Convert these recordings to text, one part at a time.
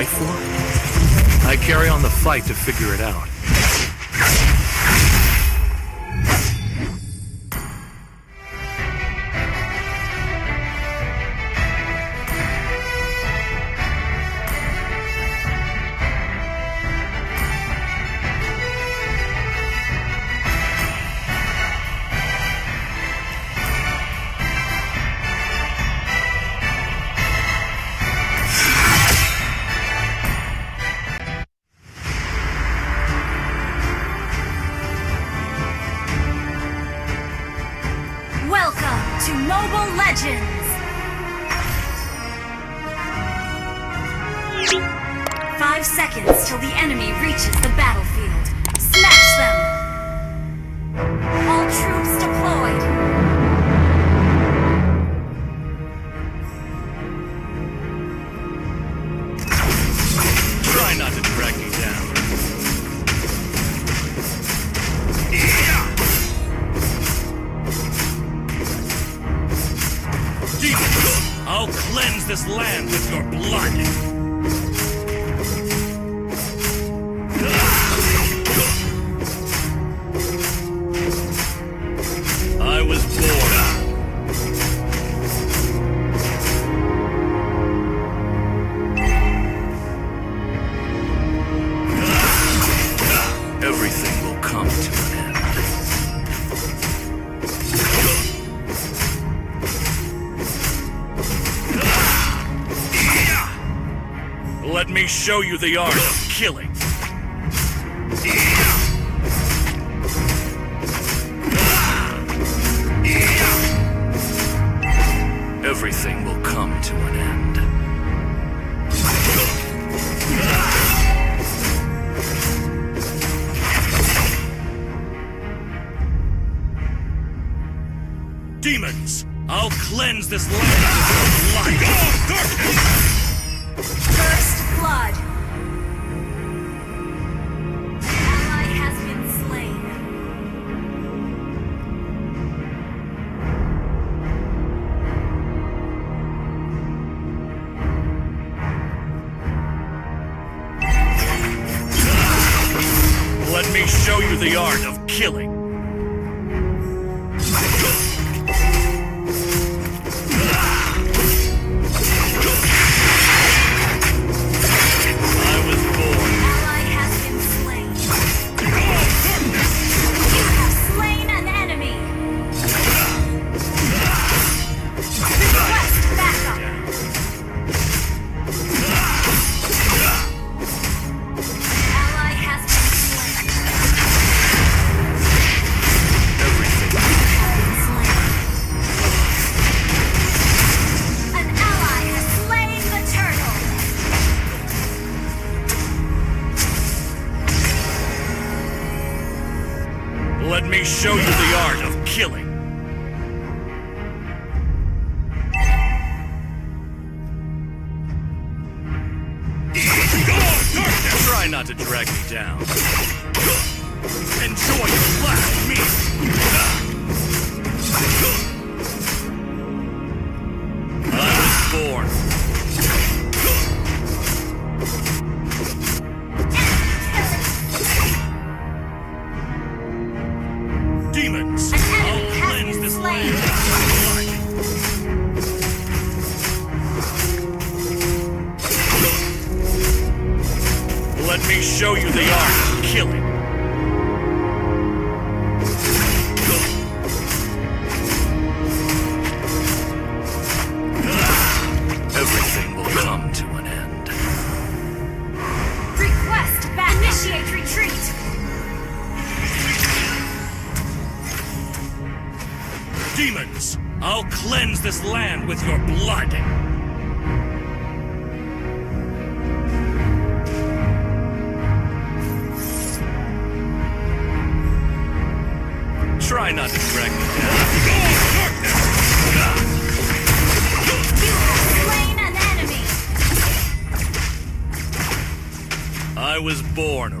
Fight for? I carry on the fight to figure it out. To Mobile Legends! Five seconds till the enemy reaches the battlefield. This land with your blood. Show you the art of killing. Everything will come to an end. Demons, I'll cleanse this land your blood. Blood. Let me show you the art of killing. Me show you the art of killing. Try not to drag me down. This land with your blood. Try not to drag me down. You have slain an enemy. I was born a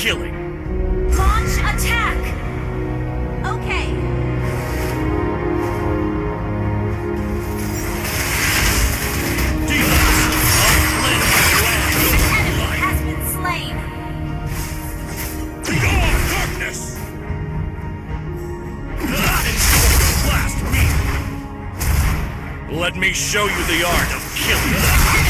killing. Launch attack! Okay. Enemy has been slain. Darkness! That is! Let me show you the art of killing.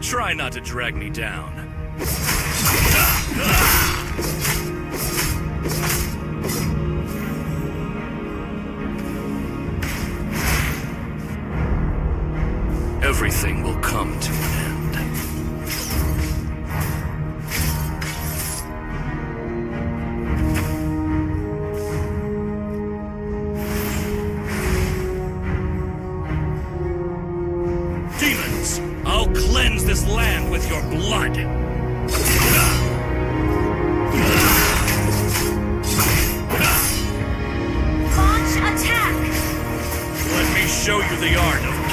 Try not to drag me down. the art of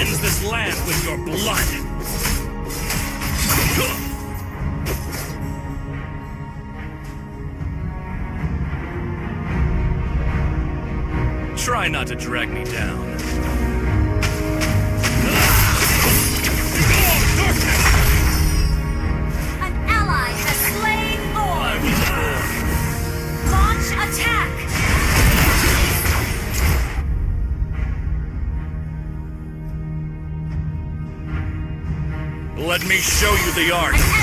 cleanse this land with your blood! Try not to drag me down. me show you the art.